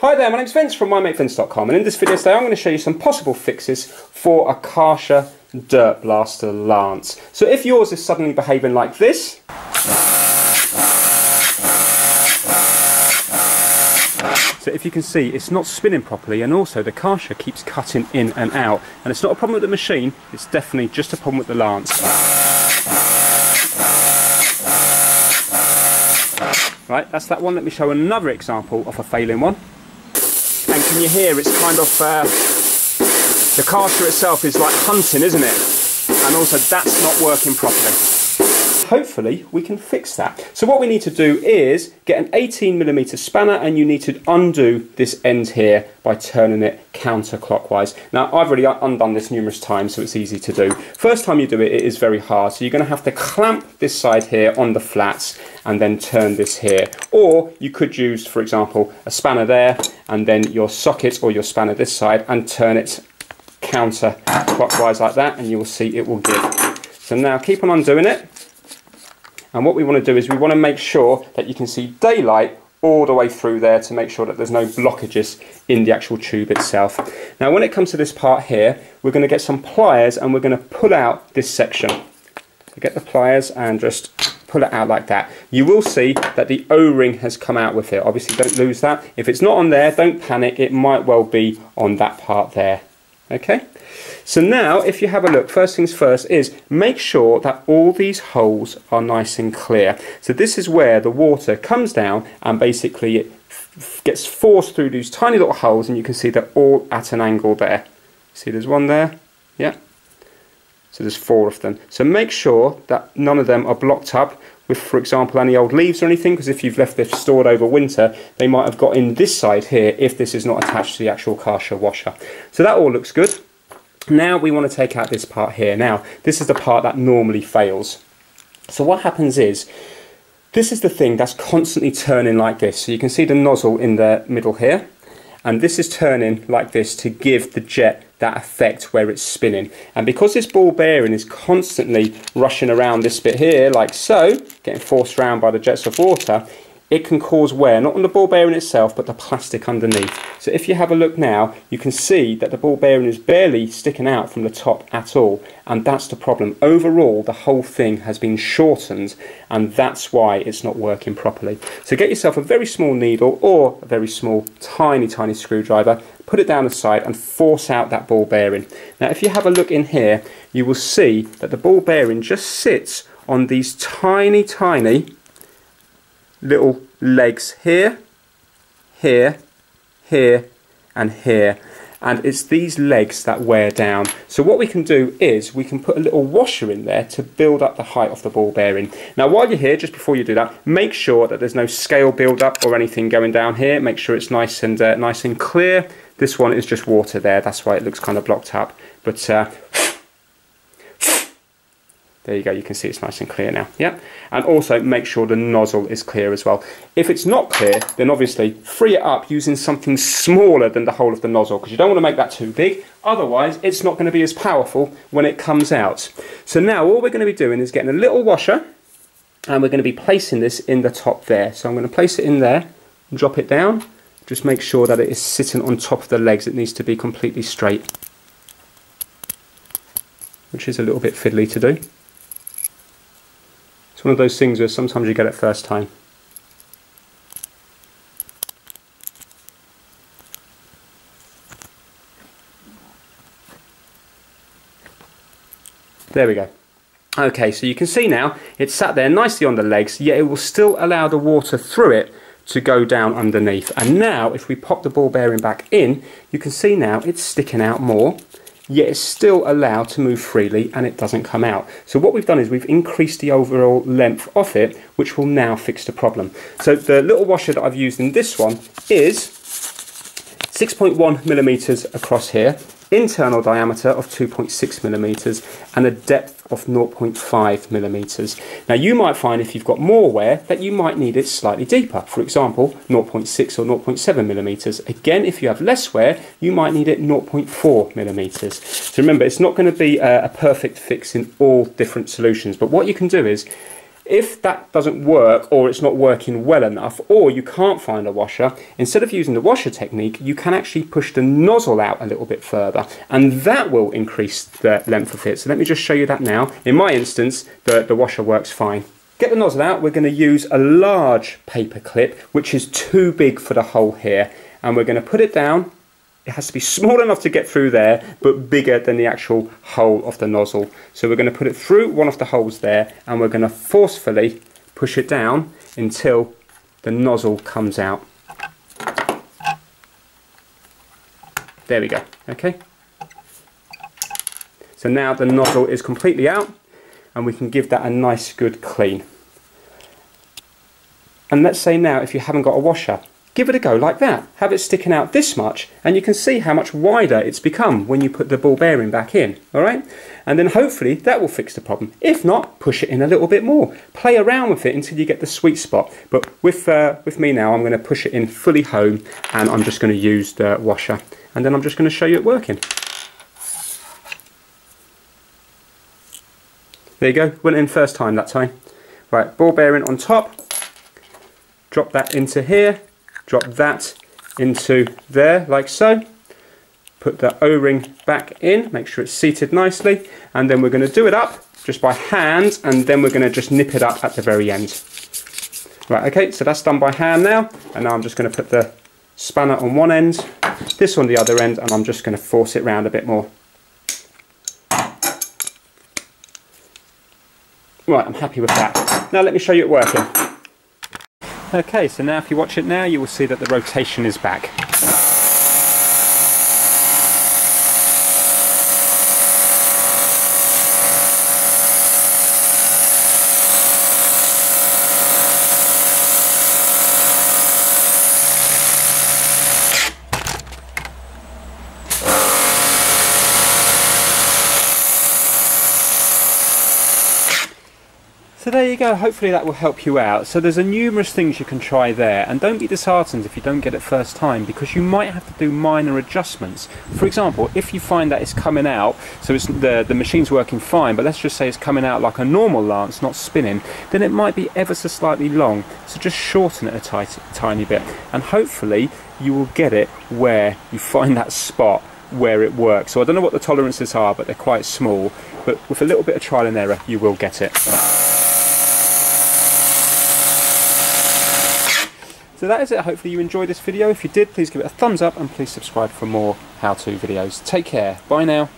Hi there, my name's Vince from mymatevince.com and in this video today I'm going to show you some possible fixes for a Karcher Dirt Blaster Lance. So if yours is suddenly behaving like this, so if you can see it's not spinning properly and also the Karcher keeps cutting in and out and it's not a problem with the machine, it's definitely just a problem with the Lance. Right, that's that one. Let me show another example of a failing one. Can you hear it's kind of, uh, the Karcher itself is like hunting, isn't it? And also that's not working properly. Hopefully we can fix that. So what we need to do is get an 18 millimeter spanner and you need to undo this end here by turning it counterclockwise. Now I've already undone this numerous times so it's easy to do. First time you do it, it is very hard. So you're going to have to clamp this side here on the flats and then turn this here. Or you could use, for example, a spanner there and then your socket or your spanner this side and turn it counterclockwise like that and you will see it will give. So now keep on undoing it. And what we want to do is we want to make sure that you can see daylight all the way through there to make sure that there's no blockages in the actual tube itself. Now when it comes to this part here, we're going to get some pliers and we're going to pull out this section. So get the pliers and just pull it out like that. You will see that the O-ring has come out with it. Obviously don't lose that. If it's not on there, don't panic. It might well be on that part there. Okay, so now if you have a look, first things first is make sure that all these holes are nice and clear. So this is where the water comes down and basically it gets forced through these tiny little holes and you can see they're all at an angle there. See there's one there, yeah. So there's four of them. So make sure that none of them are blocked up with, for example, any old leaves or anything, because if you've left this stored over winter, they might have got in this side here if this is not attached to the actual Karcher washer. So that all looks good. Now we want to take out this part here. Now, this is the part that normally fails. So what happens is, this is the thing that's constantly turning like this. So you can see the nozzle in the middle here. And this is turning like this to give the jet that effect where it's spinning. And because this ball bearing is constantly rushing around this bit here, like so, getting forced around by the jets of water, it can cause wear, not on the ball bearing itself, but the plastic underneath. So if you have a look now, you can see that the ball bearing is barely sticking out from the top at all, and that's the problem. Overall, the whole thing has been shortened, and that's why it's not working properly. So get yourself a very small needle or a very small, tiny, tiny screwdriver, put it down the side and force out that ball bearing. Now if you have a look in here, you will see that the ball bearing just sits on these tiny, tiny little legs here, here, here, and here. And it's these legs that wear down. So what we can do is we can put a little washer in there to build up the height of the ball bearing. Now while you're here, just before you do that, make sure that there's no scale build up or anything going down here. Make sure it's nice and uh, nice and clear. This one is just water there, that's why it looks kind of blocked up. But uh, there you go, you can see it's nice and clear now. Yeah, And also make sure the nozzle is clear as well. If it's not clear, then obviously free it up using something smaller than the hole of the nozzle because you don't want to make that too big. Otherwise, it's not going to be as powerful when it comes out. So now all we're going to be doing is getting a little washer and we're going to be placing this in the top there. So I'm going to place it in there, drop it down. Just make sure that it is sitting on top of the legs. It needs to be completely straight, which is a little bit fiddly to do. It's one of those things where sometimes you get it first time. There we go. Okay, so you can see now it's sat there nicely on the legs, yet it will still allow the water through it to go down underneath. And now, if we pop the ball bearing back in, you can see now it's sticking out more yet it's still allowed to move freely and it doesn't come out. So what we've done is we've increased the overall length of it, which will now fix the problem. So the little washer that I've used in this one is 6.1 millimeters across here, internal diameter of 2.6 millimeters and a depth of 0.5 millimeters. Now you might find if you've got more wear that you might need it slightly deeper, for example 0.6 or 0.7 millimeters. Again, if you have less wear, you might need it 0.4 millimeters. So remember, it's not going to be a, a perfect fix in all different solutions, but what you can do is If that doesn't work or it's not working well enough or you can't find a washer, instead of using the washer technique, you can actually push the nozzle out a little bit further and that will increase the length of it. So let me just show you that now. In my instance, the, the washer works fine. Get the nozzle out, we're going to use a large paper clip which is too big for the hole here and we're going to put it down it has to be small enough to get through there, but bigger than the actual hole of the nozzle. So we're going to put it through one of the holes there, and we're going to forcefully push it down until the nozzle comes out. There we go, okay? So now the nozzle is completely out, and we can give that a nice good clean. And let's say now if you haven't got a washer, give it a go like that. Have it sticking out this much and you can see how much wider it's become when you put the ball bearing back in. Alright? And then hopefully that will fix the problem. If not, push it in a little bit more. Play around with it until you get the sweet spot. But with, uh, with me now, I'm going to push it in fully home and I'm just going to use the washer. And then I'm just going to show you it working. There you go, went in first time that time. Right, ball bearing on top, drop that into here, drop that into there like so. Put the o-ring back in make sure it's seated nicely. And then we're going to do it up just by hand and then we're going to just nip it up at the very end. Right okay so that's done by hand now. And now I'm just going to put the spanner on one end this on the other end and I'm just going to force it round a bit more. Right I'm happy with that. Now let me show you it working Okay, so now if you watch it now, you will see that the rotation is back. There you go, hopefully that will help you out. So there's a numerous things you can try there and don't be disheartened if you don't get it first time because you might have to do minor adjustments. For example, if you find that it's coming out, so it's the, the machine's working fine, but let's just say it's coming out like a normal lance, not spinning, then it might be ever so slightly long. So just shorten it a tight, tiny bit and hopefully you will get it where you find that spot where it works. So I don't know what the tolerances are, but they're quite small. But with a little bit of trial and error, you will get it. So that is it. Hopefully you enjoyed this video. If you did, please give it a thumbs up and please subscribe for more how-to videos. Take care. Bye now.